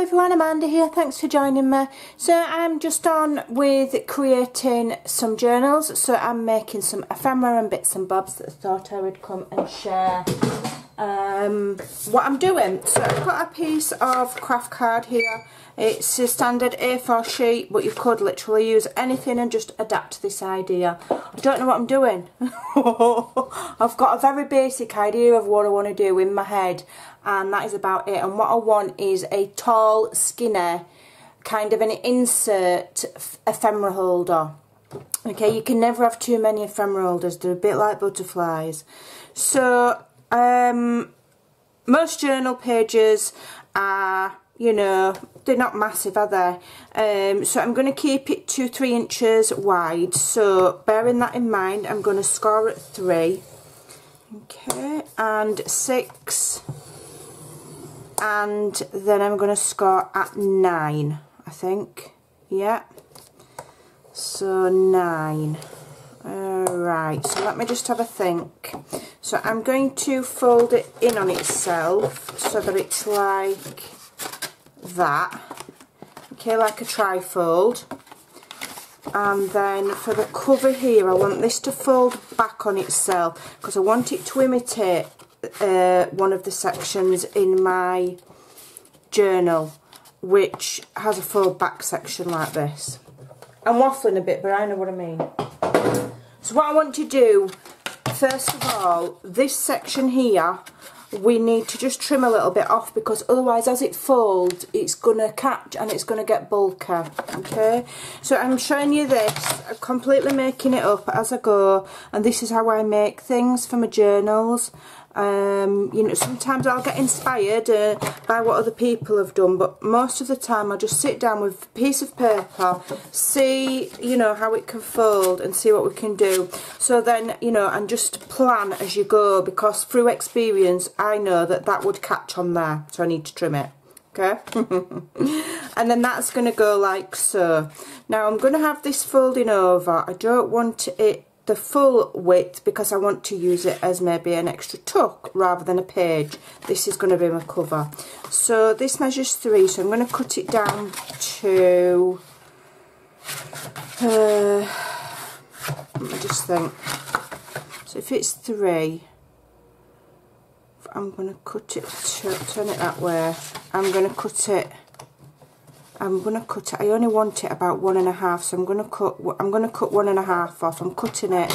Everyone, Amanda here, thanks for joining me. So I'm just on with creating some journals, so I'm making some ephemera and bits and bobs that I thought I would come and share um, what I'm doing. So I've got a piece of craft card here, it's a standard A4 sheet but you could literally use anything and just adapt this idea. I don't know what I'm doing. I've got a very basic idea of what I want to do in my head and that is about it. And what I want is a tall skinner kind of an insert ephemera holder. Okay you can never have too many ephemera holders. They're a bit like butterflies. So um, most journal pages are you know they're not massive are they? Um, so I'm going to keep it two three inches wide. So bearing that in mind I'm going to score at three. Okay and six and then I'm going to score at 9 I think. Yeah. So 9 alright so let me just have a think. So I'm going to fold it in on itself so that it's like that. Okay like a trifold. And then for the cover here I want this to fold back on itself because I want it to imitate uh, one of the sections in my journal which has a full back section like this. I'm waffling a bit but I know what I mean. So what I want to do first of all this section here we need to just trim a little bit off because otherwise as it folds it's gonna catch and it's gonna get bulky okay so I'm showing you this I'm completely making it up as I go and this is how I make things for my journals um, you know sometimes I'll get inspired uh, by what other people have done but most of the time I just sit down with a piece of paper see you know how it can fold and see what we can do. So then you know and just plan as you go because through experience I know that that would catch on there so I need to trim it okay? And then that's going to go like so. Now I'm going to have this folding over. I don't want it the full width because I want to use it as maybe an extra tuck rather than a page. This is going to be my cover. So this measures three, so I'm going to cut it down to, uh, let me just think. So if it's three, I'm going to cut it, turn it that way, I'm going to cut it I'm going to cut it, I only want it about one and a half, so I'm going to cut, I'm going to cut one and a half off, I'm cutting it,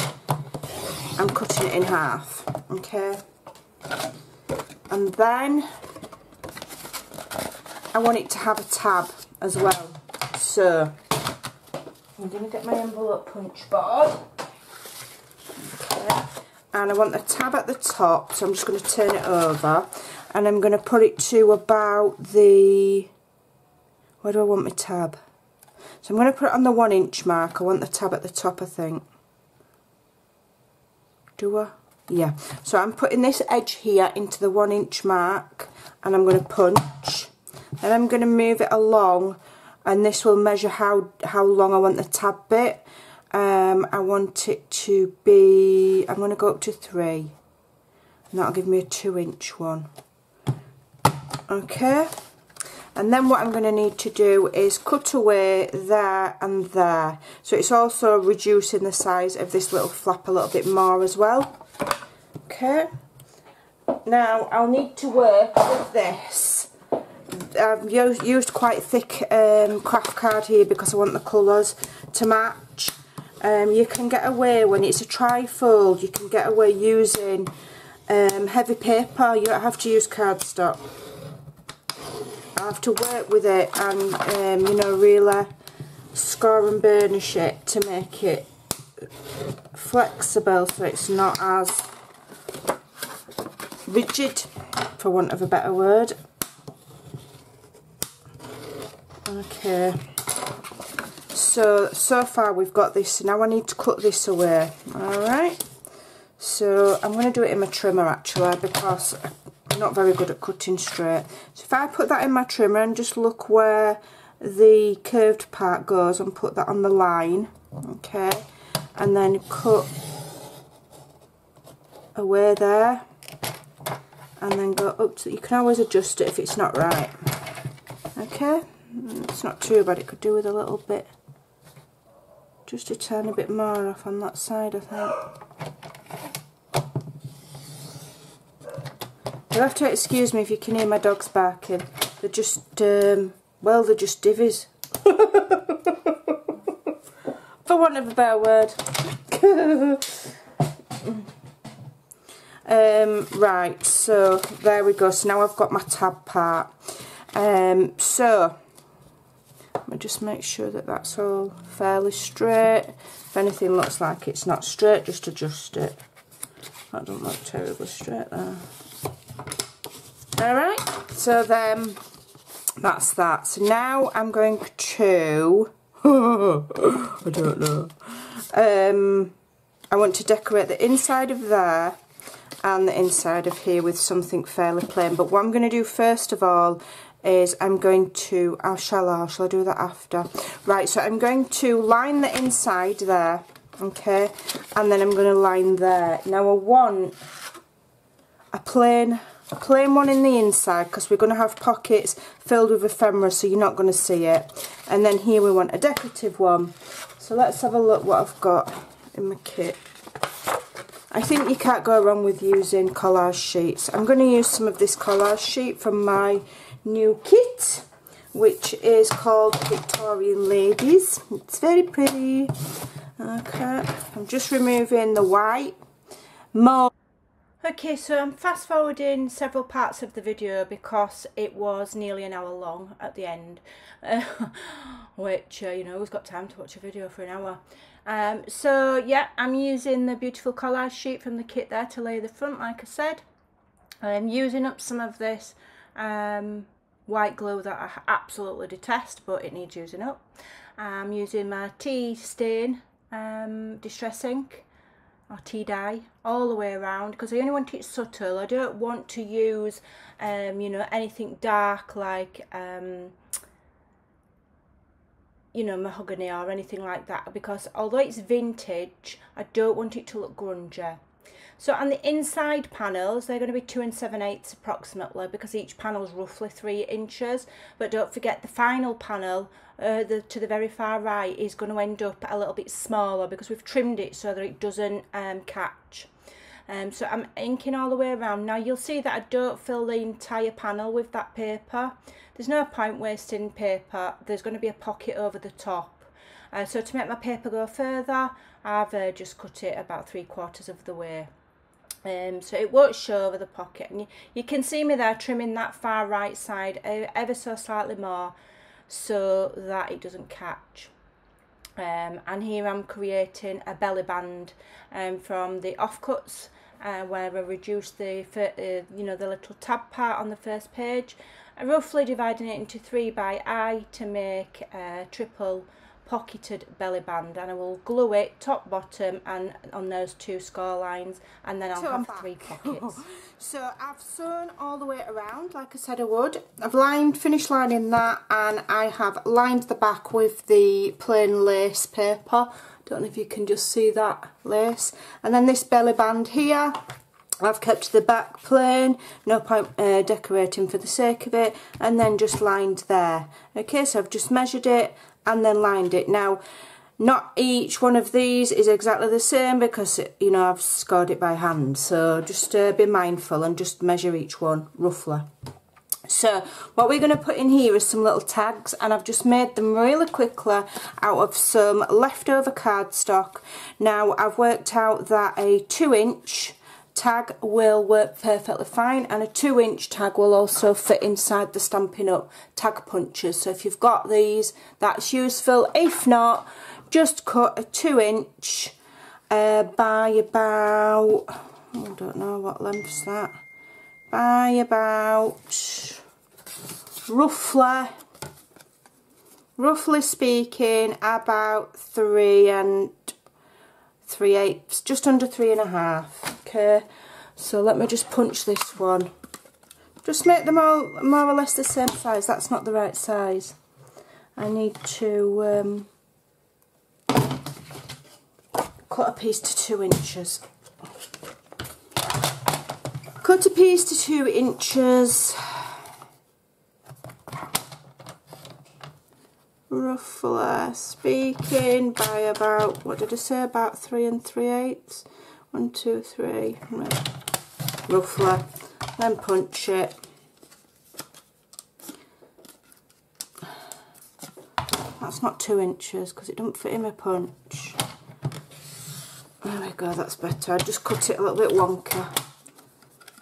I'm cutting it in half, okay, and then I want it to have a tab as well, so I'm going to get my envelope punch board, okay, and I want the tab at the top, so I'm just going to turn it over, and I'm going to put it to about the where do I want my tab? So I'm going to put it on the one inch mark. I want the tab at the top I think. Do I? Yeah. So I'm putting this edge here into the one inch mark and I'm going to punch. Then I'm going to move it along and this will measure how, how long I want the tab bit. Um, I want it to be, I'm going to go up to three. And that'll give me a two inch one. Okay and then what I'm going to need to do is cut away there and there. So it's also reducing the size of this little flap a little bit more as well. Okay. Now I'll need to work with this. I've used quite thick um, craft card here because I want the colours to match. Um, you can get away when it's a trifold you can get away using um, heavy paper. You don't have to use cardstock have to work with it and um, you know really score and burnish it to make it flexible so it's not as rigid for want of a better word. Okay. So so far we've got this. Now I need to cut this away. Alright so I'm going to do it in my trimmer actually because not very good at cutting straight. So if I put that in my trimmer and just look where the curved part goes and put that on the line, okay, and then cut away there and then go up to, you can always adjust it if it's not right. Okay, it's not too bad, it could do with a little bit, just to turn a tiny bit more off on that side I think. You'll have to excuse me if you can hear my dogs barking. They're just, um, well, they're just divvies. For want of a better word. um, right, so there we go. So now I've got my tab part. Um, so, let me just make sure that that's all fairly straight. If anything looks like it's not straight, just adjust it. That doesn't look terribly straight there. Alright, so then that's that. So now I'm going to, I don't know, um, I want to decorate the inside of there and the inside of here with something fairly plain. But what I'm going to do first of all is I'm going to, oh, shall I, shall I do that after? Right, so I'm going to line the inside there, okay, and then I'm going to line there. Now I want a plain a plain one in the inside because we're going to have pockets filled with ephemera so you're not going to see it. And then here we want a decorative one. So let's have a look what I've got in my kit. I think you can't go wrong with using collage sheets. I'm going to use some of this collage sheet from my new kit which is called Victorian Ladies. It's very pretty. Okay I'm just removing the white more Okay, so I'm fast forwarding several parts of the video because it was nearly an hour long at the end, uh, which, uh, you know, who's got time to watch a video for an hour? Um, so, yeah, I'm using the beautiful collage sheet from the kit there to lay the front, like I said. I'm using up some of this um, white glue that I absolutely detest, but it needs using up. I'm using my tea stain um, distress ink or tea dye all the way around because I only want it subtle. I don't want to use, um, you know, anything dark like, um, you know, mahogany or anything like that because although it's vintage, I don't want it to look grungy. So on the inside panels, they're going to be 2 and 7 eighths approximately because each panel is roughly 3 inches. But don't forget the final panel uh, the, to the very far right is going to end up a little bit smaller because we've trimmed it so that it doesn't um, catch. Um, so I'm inking all the way around. Now you'll see that I don't fill the entire panel with that paper. There's no point wasting paper. There's going to be a pocket over the top. Uh, so to make my paper go further, I've uh, just cut it about three quarters of the way. Um, so it won't show over the pocket. And you, you can see me there trimming that far right side ever so slightly more so that it doesn't catch. Um, and here I'm creating a belly band um, from the offcuts uh, where I reduced the uh, you know the little tab part on the first page, roughly dividing it into three by eye to make a triple pocketed belly band and I will glue it top bottom and on those two score lines and then I'll so have three pockets. so I've sewn all the way around like I said I would. I've lined, finished lining that and I have lined the back with the plain lace paper. Don't know if you can just see that lace. And then this belly band here I've kept the back plain, no point uh, decorating for the sake of it, and then just lined there. Okay, so I've just measured it and then lined it. Now, not each one of these is exactly the same because, you know, I've scored it by hand. So just uh, be mindful and just measure each one roughly. So what we're going to put in here is some little tags and I've just made them really quickly out of some leftover cardstock. Now I've worked out that a 2 inch tag will work perfectly fine and a 2 inch tag will also fit inside the Stampin' Up! tag punches. So if you've got these that's useful. If not just cut a 2 inch uh, by about I don't know what length's that by about roughly roughly speaking about three and three eighths, just under three and a half. Okay, so let me just punch this one. Just make them all more or less the same size. That's not the right size. I need to um, cut a piece to two inches. Cut a piece to two inches. roughly speaking by about, what did I say, about three and three eighths? One, two, three, roughly. Then punch it. That's not two inches because it doesn't fit in my punch. There we go, that's better. I just cut it a little bit wonky.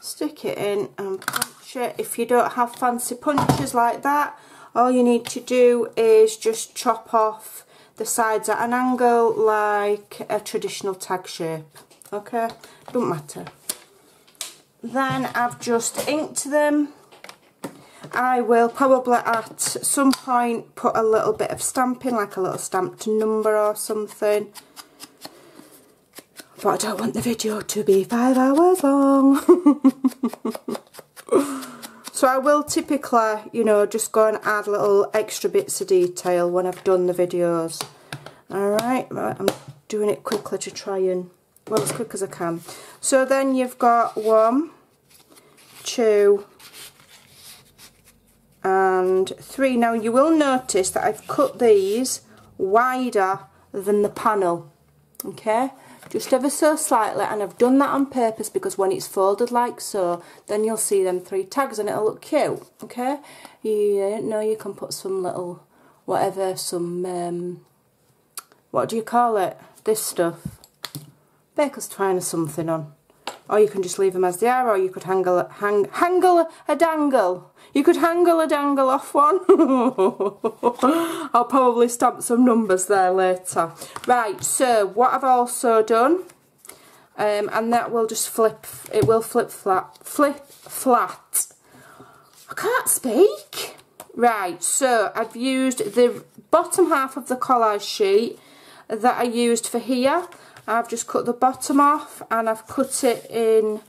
Stick it in and punch it. If you don't have fancy punches like that, all you need to do is just chop off the sides at an angle like a traditional tag shape. Okay, don't matter. Then I've just inked them. I will probably at some point put a little bit of stamping, like a little stamped number or something but I don't want the video to be five hours long. so I will typically, you know, just go and add little extra bits of detail when I've done the videos. Alright, I'm doing it quickly to try and, well as quick as I can. So then you've got one, two, and three. Now you will notice that I've cut these wider than the panel, okay? just ever so slightly and I've done that on purpose because when it's folded like so then you'll see them three tags and it'll look cute okay you know you can put some little whatever some um, what do you call it this stuff baker's twine or something on or you can just leave them as they are or you could hangle hang hangle a dangle you could hangle a dangle off one. I'll probably stamp some numbers there later. Right, so what I've also done, um, and that will just flip, it will flip flat, flip flat. I can't speak. Right, so I've used the bottom half of the collage sheet that I used for here. I've just cut the bottom off and I've cut it in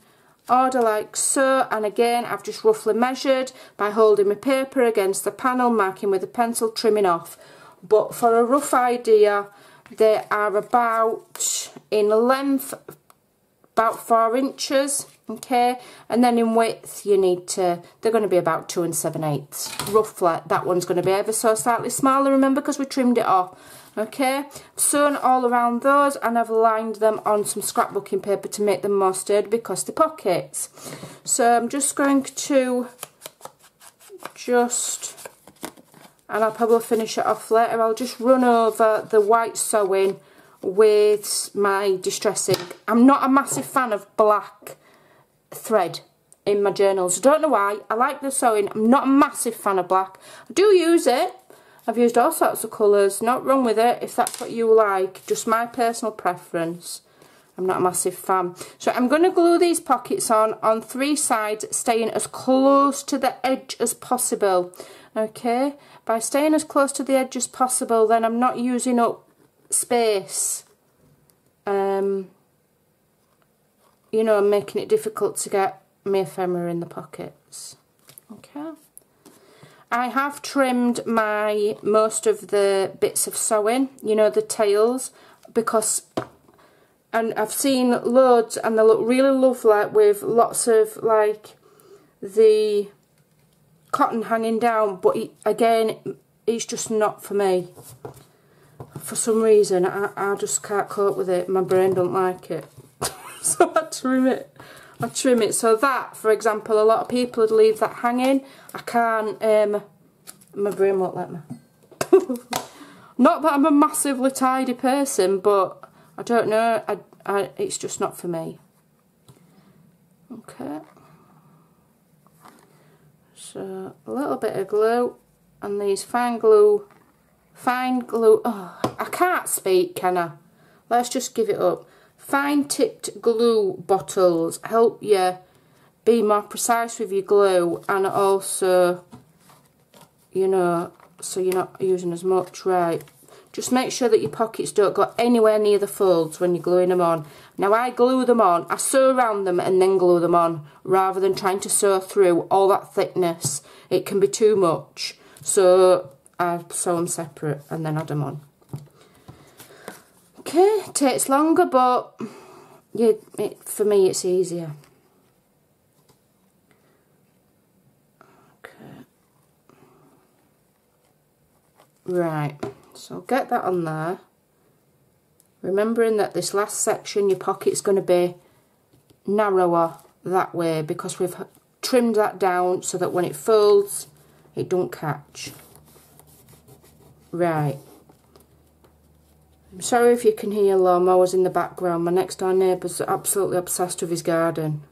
order like so. And again I've just roughly measured by holding my paper against the panel marking with a pencil trimming off. But for a rough idea they are about in length about four inches okay? And then in width you need to they're going to be about two and seven eighths roughly. That one's going to be ever so slightly smaller remember because we trimmed it off okay? I've sewn all around those and I've lined them on some scrapbooking paper to make them more sturdy because the pockets. So I'm just going to just and I'll probably finish it off later I'll just run over the white sewing with my distress ink I'm not a massive fan of black thread in my journals. I don't know why. I like the sewing. I'm not a massive fan of black. I do use it I've used all sorts of colours, not wrong with it if that's what you like, just my personal preference. I'm not a massive fan. So I'm going to glue these pockets on on three sides, staying as close to the edge as possible. Okay, by staying as close to the edge as possible, then I'm not using up space. Um, you know, I'm making it difficult to get my ephemera in the pockets. Okay. I have trimmed my most of the bits of sewing, you know, the tails, because, and I've seen loads and they look really lovely with lots of like the cotton hanging down, but it, again, it's just not for me. For some reason, I, I just can't cope with it. My brain don't like it. so I trim it. I trim it. So that, for example, a lot of people would leave that hanging. I can't, um, my brain won't let me. not that I'm a massively tidy person, but I don't know, I, I, it's just not for me. Okay. So, a little bit of glue, and these fine glue, fine glue, oh, I can't speak, can I? Let's just give it up fine tipped glue bottles help you be more precise with your glue and also you know so you're not using as much right? Just make sure that your pockets don't go anywhere near the folds when you're gluing them on. Now I glue them on. I sew around them and then glue them on rather than trying to sew through all that thickness. It can be too much. So I sew them separate and then add them on Okay, takes longer, but yeah, it, for me it's easier. Okay. Right, so get that on there. Remembering that this last section, your pocket's going to be narrower that way because we've trimmed that down so that when it folds, it don't catch. Right. I'm sorry if you can hear lawnmowers in the background. My next door neighbour's absolutely obsessed with his garden.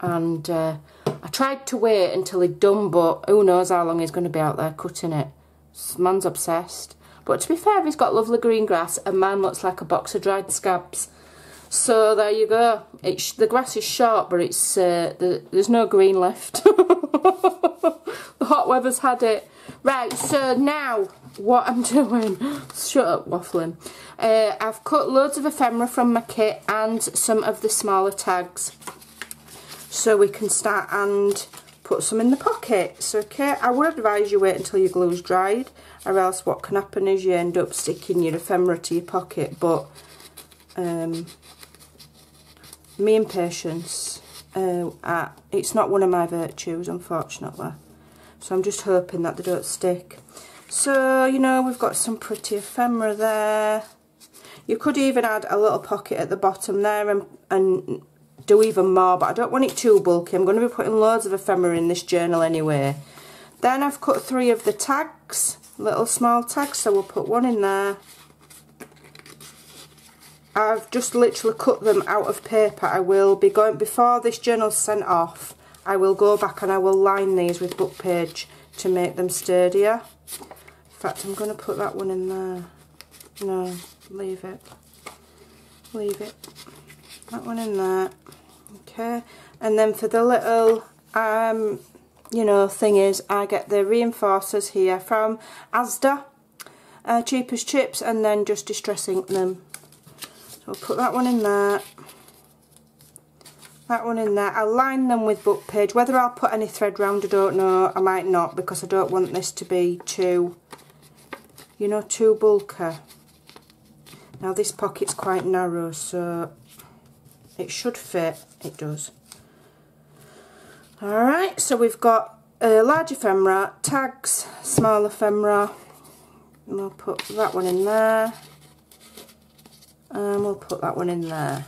And uh, I tried to wait until he'd done, but who knows how long he's going to be out there cutting it. This man's obsessed. But to be fair, he's got lovely green grass and mine looks like a box of dried scabs. So there you go. It's, the grass is short, but it's uh, the, there's no green left. the hot weather's had it. Right, so now what I'm doing, shut up waffling, uh, I've cut loads of ephemera from my kit and some of the smaller tags so we can start and put some in the pocket. So okay, I would advise you wait until your glue's dried or else what can happen is you end up sticking your ephemera to your pocket but um, me and patience, uh, it's not one of my virtues unfortunately so I'm just hoping that they don't stick. So, you know, we've got some pretty ephemera there. You could even add a little pocket at the bottom there and, and do even more, but I don't want it too bulky. I'm going to be putting loads of ephemera in this journal anyway. Then I've cut three of the tags, little small tags, so we'll put one in there. I've just literally cut them out of paper. I will be going, before this journal's sent off, I will go back and I will line these with book page to make them sturdier. Fact, I'm going to put that one in there. No, leave it. Leave it. That one in there. Okay. And then for the little, um, you know, thing is, I get the reinforcers here from Asda. Uh, cheap as chips and then just distress ink them. So I'll put that one in there that one in there. I'll line them with book page. Whether I'll put any thread round, I don't know. I might not because I don't want this to be too, you know, too bulky. Now this pocket's quite narrow, so it should fit. It does. Alright, so we've got a large ephemera, tags, small ephemera. And we'll put that one in there. And we'll put that one in there.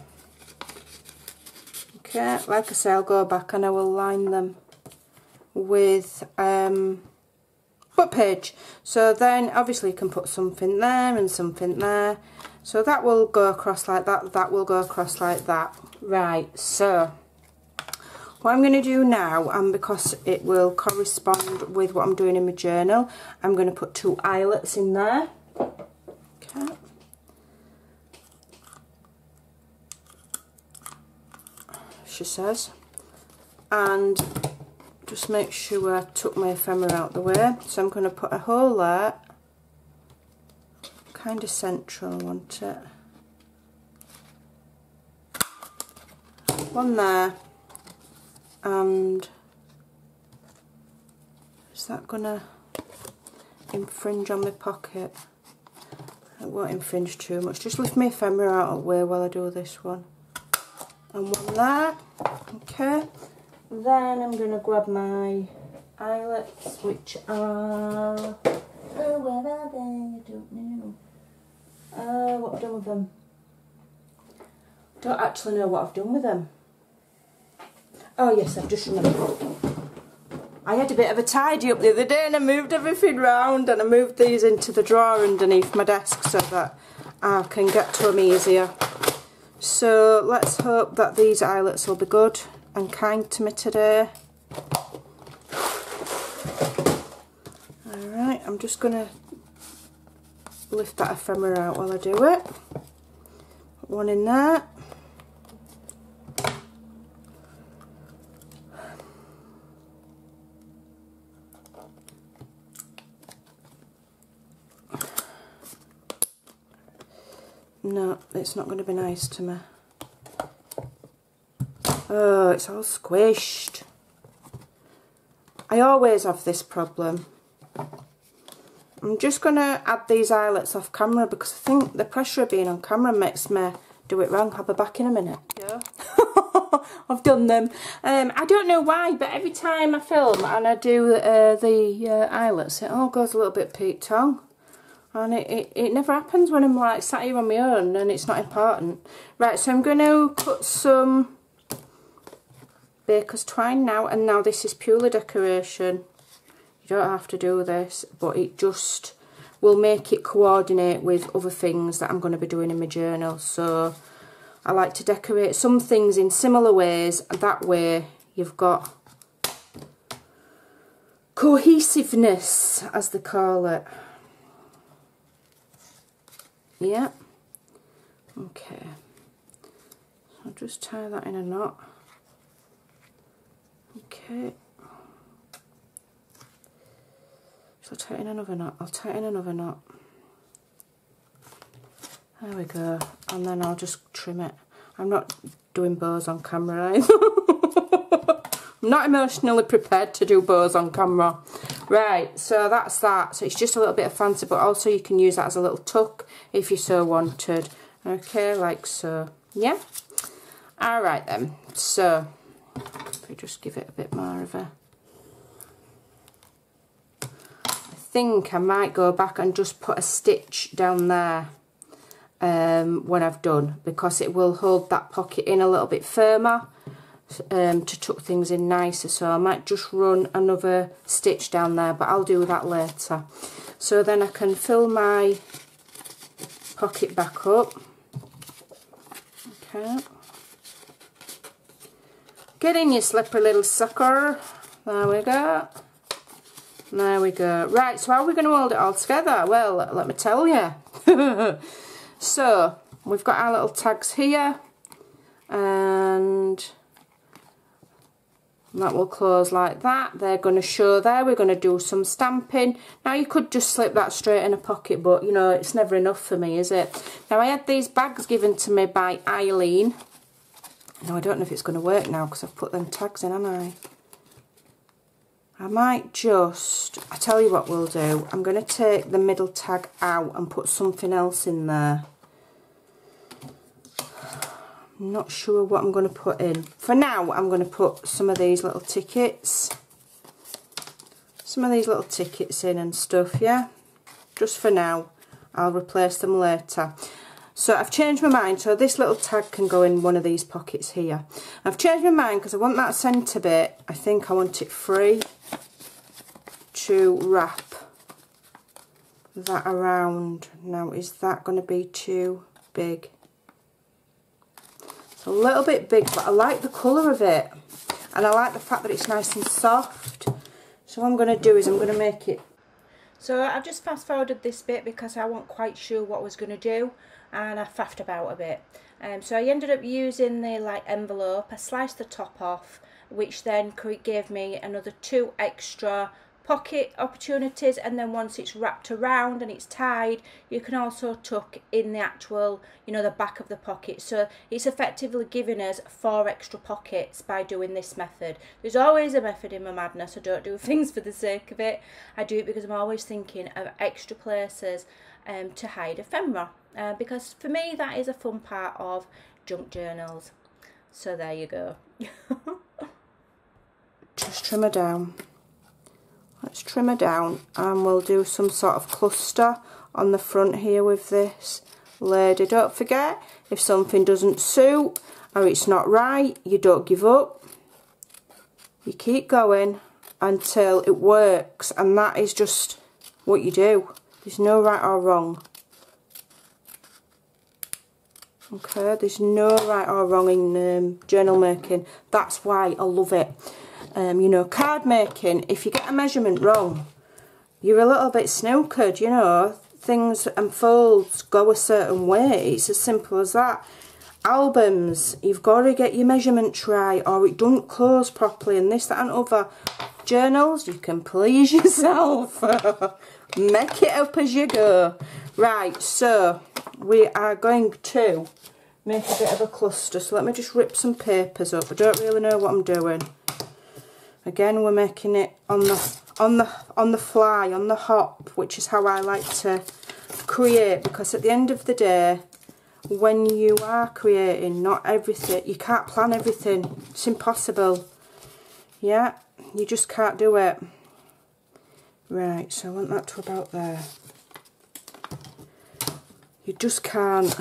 Okay, like I say, I'll go back and I will line them with um, book page. So then obviously you can put something there and something there. So that will go across like that, that will go across like that. Right, so what I'm going to do now, and because it will correspond with what I'm doing in my journal, I'm going to put two eyelets in there. Okay. she says. And just make sure I took my ephemera out the way. So I'm going to put a hole there. Kind of central, I want it. One there. And is that going to infringe on my pocket? It won't infringe too much. Just lift my ephemera out of the way while I do this one and one there. Okay. Then I'm going to grab my eyelets, which are... Oh, where are they? I don't know. Uh, what I've done with them? don't actually know what I've done with them. Oh yes, I've just remembered. I had a bit of a tidy up the other day and I moved everything round and I moved these into the drawer underneath my desk so that I can get to them easier. So let's hope that these eyelets will be good and kind to me today. Alright, I'm just going to lift that ephemera out while I do it. One in there. No, it's not going to be nice to me. Oh, it's all squished. I always have this problem. I'm just going to add these eyelets off camera because I think the pressure of being on camera makes me do it wrong. I'll be back in a minute. Yeah. I've done them. Um, I don't know why, but every time I film and I do uh, the uh, eyelets, it all goes a little bit peaked on. and it, it, it never happens when I'm like sat here on my own and it's not important. Right, so I'm going to put some baker's twine now and now this is purely decoration. You don't have to do this but it just will make it coordinate with other things that I'm going to be doing in my journal. So I like to decorate some things in similar ways that way you've got cohesiveness as they call it. Yeah. Okay. So I'll just tie that in a knot. Okay. So I'll tie in another knot. I'll in another knot. There we go. And then I'll just trim it. I'm not doing bows on camera either. I'm not emotionally prepared to do bows on camera. Right, so that's that. So it's just a little bit of fancy, but also you can use that as a little tuck if you so wanted. Okay, like so. Yeah? Alright then. So, just give it a bit more of a... I think I might go back and just put a stitch down there um, when I've done because it will hold that pocket in a little bit firmer um, to tuck things in nicer. So I might just run another stitch down there but I'll do that later. So then I can fill my pocket back up. Okay get in you slippery little sucker. There we go. There we go. Right so how are we going to hold it all together? Well let me tell you so we've got our little tags here and that will close like that. They're going to show there. We're going to do some stamping. Now you could just slip that straight in a pocket but you know it's never enough for me is it? Now I had these bags given to me by Eileen now I don't know if it's going to work now because I've put them tags in haven't I I might just I tell you what we'll do I'm going to take the middle tag out and put something else in there I'm not sure what I'm going to put in. For now, I'm going to put some of these little tickets. Some of these little tickets in and stuff, yeah? Just for now. I'll replace them later. So I've changed my mind. So this little tag can go in one of these pockets here. I've changed my mind because I want that centre bit. I think I want it free to wrap that around. Now, is that going to be too big? It's a little bit big, but I like the colour of it. And I like the fact that it's nice and soft. So what I'm going to do is I'm going to make it... So I've just fast forwarded this bit because I wasn't quite sure what I was going to do. And I faffed about a bit. Um, so I ended up using the like envelope. I sliced the top off, which then gave me another two extra pocket opportunities and then once it's wrapped around and it's tied you can also tuck in the actual you know the back of the pocket. So it's effectively giving us four extra pockets by doing this method. There's always a method in my madness I don't do things for the sake of it. I do it because I'm always thinking of extra places um, to hide ephemera uh, because for me that is a fun part of junk journals. So there you go. Just trim her down let's trim her down and we'll do some sort of cluster on the front here with this lady don't forget if something doesn't suit or it's not right you don't give up. You keep going until it works and that is just what you do. There's no right or wrong. Okay there's no right or wrong in um, journal making. That's why I love it um, you know, card making, if you get a measurement wrong, you're a little bit snookered, you know, things and folds go a certain way, it's as simple as that. Albums, you've got to get your measurement right or it don't close properly and this, that and other. Journals, you can please yourself. Make it up as you go. Right, so we are going to make a bit of a cluster. So let me just rip some papers up. I don't really know what I'm doing. Again, we're making it on the on the on the fly, on the hop, which is how I like to create because at the end of the day, when you are creating, not everything, you can't plan everything. It's impossible. Yeah, you just can't do it. Right, so I want that to about there. you just can't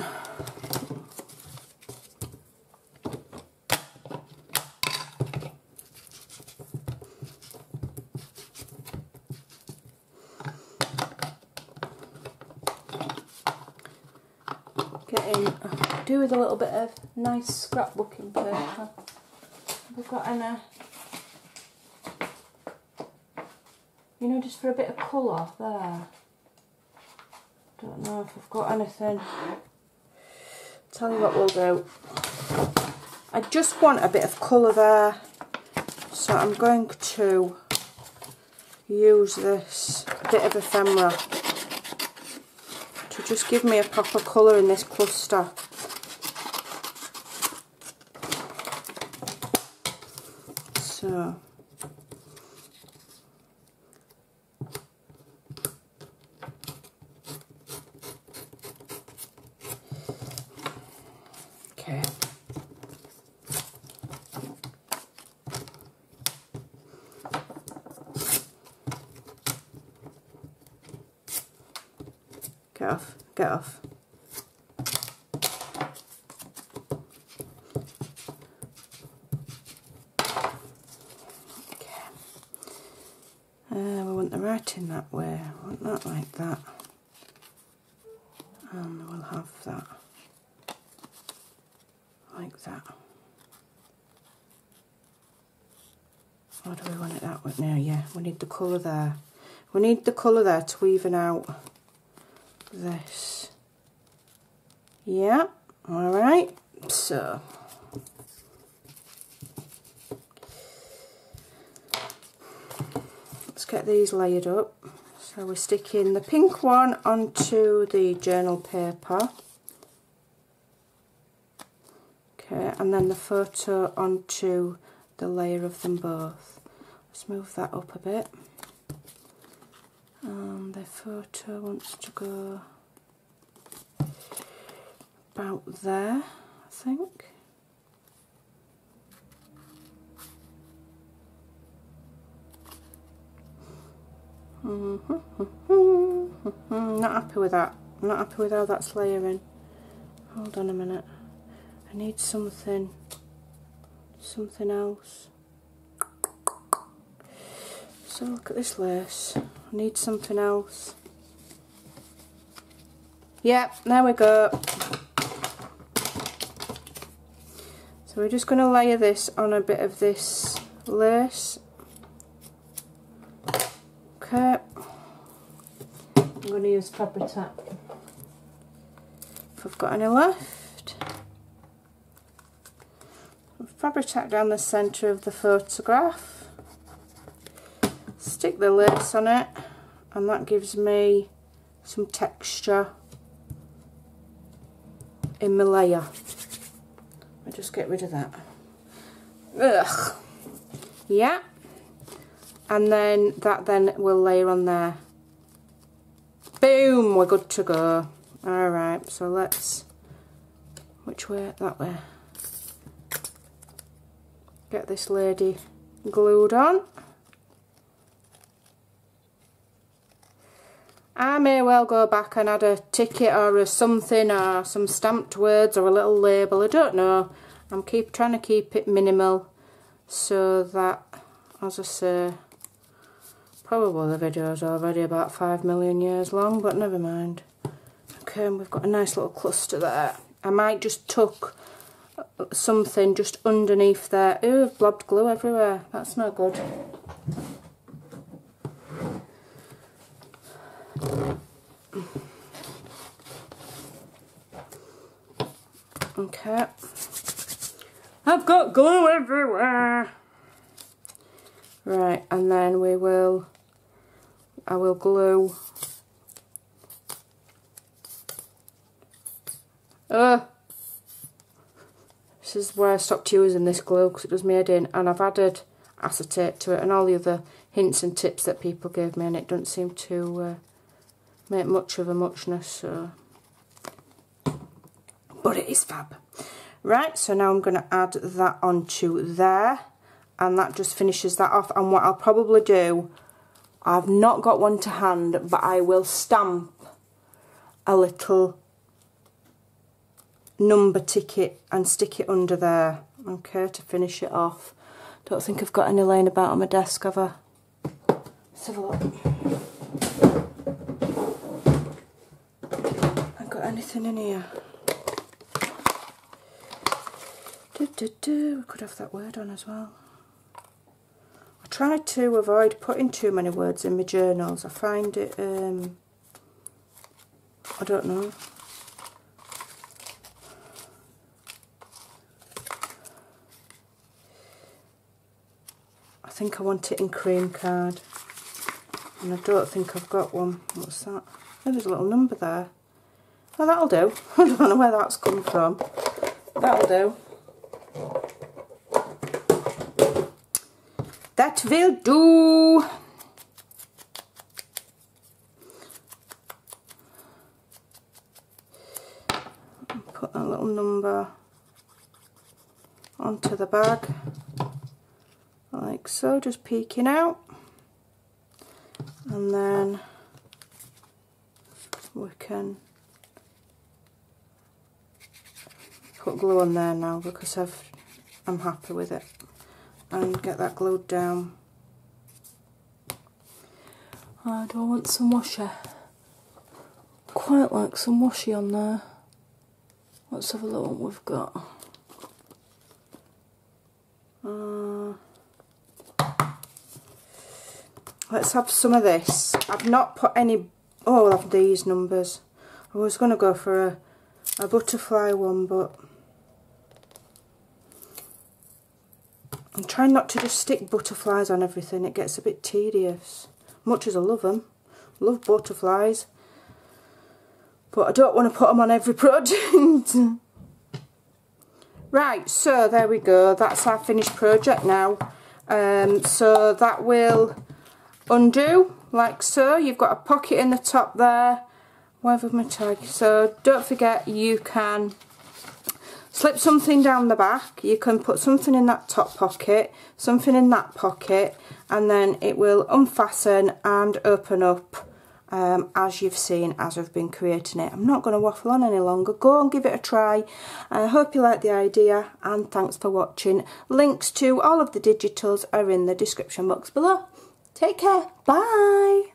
getting do with a little bit of nice scrapbooking paper. Uh-huh. We've got any, uh, you know, just for a bit of colour there. Don't know if I've got anything. Tell you what we'll do. I just want a bit of colour there. So I'm going to use this bit of ephemera to just give me a proper colour in this cluster. So okay. Get off, uh, want the writing that way. Want that like that. And we'll have that like that. Or do we want it that way? No, yeah, we need the colour there. We need the colour there to even out this. Yeah, alright. So, Let's get these layered up. So we're sticking the pink one onto the journal paper. Okay, and then the photo onto the layer of them both. Let's move that up a bit. And the photo wants to go about there, I think. Mm-hmm. Not happy with that. Not happy with how that's layering. Hold on a minute. I need something, something else. So look at this lace. Need something else. Yep, there we go. So we're just going to layer this on a bit of this lace okay I'm going to use Fabri-Tac if I've got any left. Fabri-Tac down the centre of the photograph. Stick the lace on it and that gives me some texture in my layer. I'll just get rid of that. Ugh. Yeah and then that then will layer on there boom we're good to go alright so let's which way that way get this lady glued on I may well go back and add a ticket or a something or some stamped words or a little label I don't know I'm keep trying to keep it minimal so that as I say Probably the video is already about 5 million years long, but never mind. Okay, we've got a nice little cluster there. I might just tuck uh, something just underneath there. Ooh, I've blobbed glue everywhere. That's no good. Okay. I've got glue everywhere. Right, and then we will I will glue uh, this is where I stopped using this glue because it was made in and I've added acetate to it and all the other hints and tips that people gave me and it doesn't seem to uh, make much of a muchness so but it is fab right so now I'm going to add that onto there and that just finishes that off and what I'll probably do I've not got one to hand, but I will stamp a little number ticket and stick it under there, okay, to finish it off. Don't think I've got any laying about on my desk, have I? Let's have a look. I've got anything in here. Do, do, do. We could have that word on as well. I try to avoid putting too many words in my journals. I find it, um, I don't know. I think I want it in cream card. And I don't think I've got one. What's that? Oh, there's a little number there. Oh, that'll do. I don't know where that's come from. That'll do. That will do. Put a little number onto the bag like so, just peeking out. And then we can put glue on there now because I've, I'm happy with it and get that glued down. Oh, do I want some washi? Quite like some washi on there. Let's have a look what we've got. Uh, let's have some of this. I've not put any, oh I'll have these numbers. I was going to go for a, a butterfly one but I'm trying not to just stick butterflies on everything, it gets a bit tedious. Much as I love them, love butterflies, but I don't want to put them on every project. right, so there we go, that's our finished project now. Um, so that will undo, like so. You've got a pocket in the top there. Where have my tag? So don't forget you can slip something down the back you can put something in that top pocket something in that pocket and then it will unfasten and open up um, as you've seen as I've been creating it. I'm not going to waffle on any longer. Go and give it a try. I hope you like the idea and thanks for watching. Links to all of the digitals are in the description box below. Take care. Bye.